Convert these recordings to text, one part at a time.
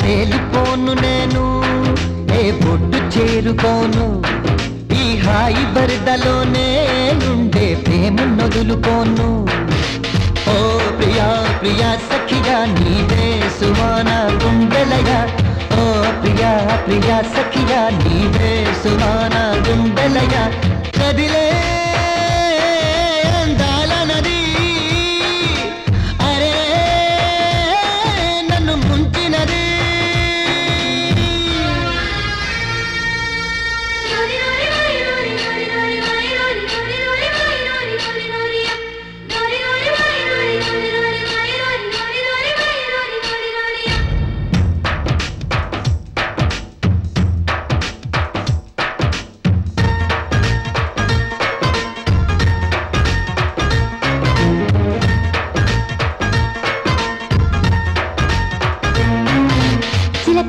తేలిపోను నేను. ఏ బొడ్డు చేరుకోను? ఈ హాయి బరిదలోనే నుండే ప్రేమ నొదులుకోను. ఓ ప్రియా ప్రియా సఖిగా నీవే సుమాన గుండెలయ? ఓ ప్రియా ప్రియా సఖిగా నీవే సుమాన గుండెలయ? కదిలే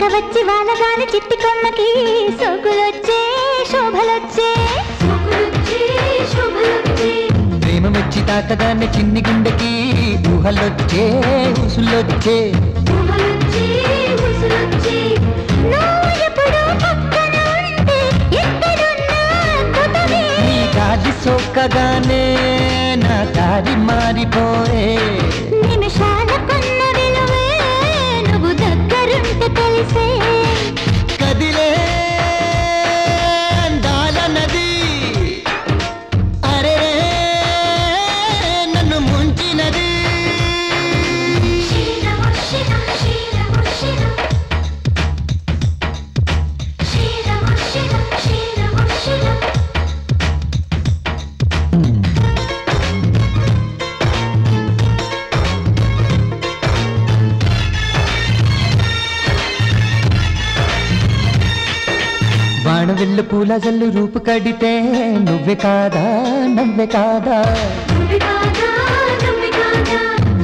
చిలక వచ్చి వానగాని చిట్టి కొమ్మకి సోకులొచ్చే శోభలొచ్చే. ప్రేమ మెచ్చి తాకగానే చిన్ని గుండెకి ఊహలొచ్చే ఉసులొచ్చే గాలి సోకగానే నా దారి మారిపోయే. బాణవిల్లు పూల జల్లు రూపు కడితే నువ్వే కాదా నవ్వే కాదా?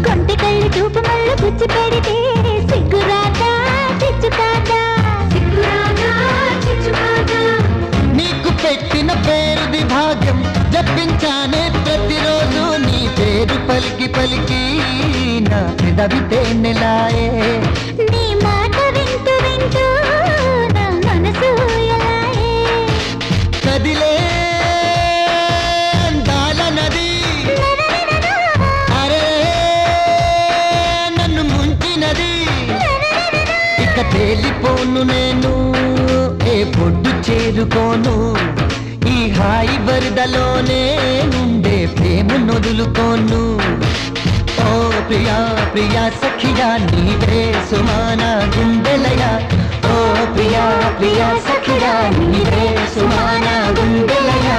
కొంటి కళ్ళు చూపు మళ్ళు పుచ్చి పెడితే సిగ్గురాదా చిచ్చుకాదా నీకు పెట్టిన పేరుది భాగ్యం జపించానే ప్రతిరోజు నీ పేరు పలికి పలికి నా పెదవి తేనెలాయే. చేరుకోను నేను ఏ పొడ్డు చేరుకోను ఈ హాయి వరదలోనే ఉండే ప్రేమ నొదులుకోను ఓ ప్రియా ప్రియా సఖియా నీవే సుమాన గుండెలయ ఓ ప్రియా ప్రియా సఖియా నీవే సుమాన గుండెలయ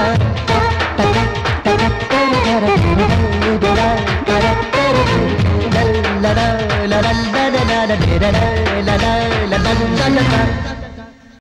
la la la la la la la the back.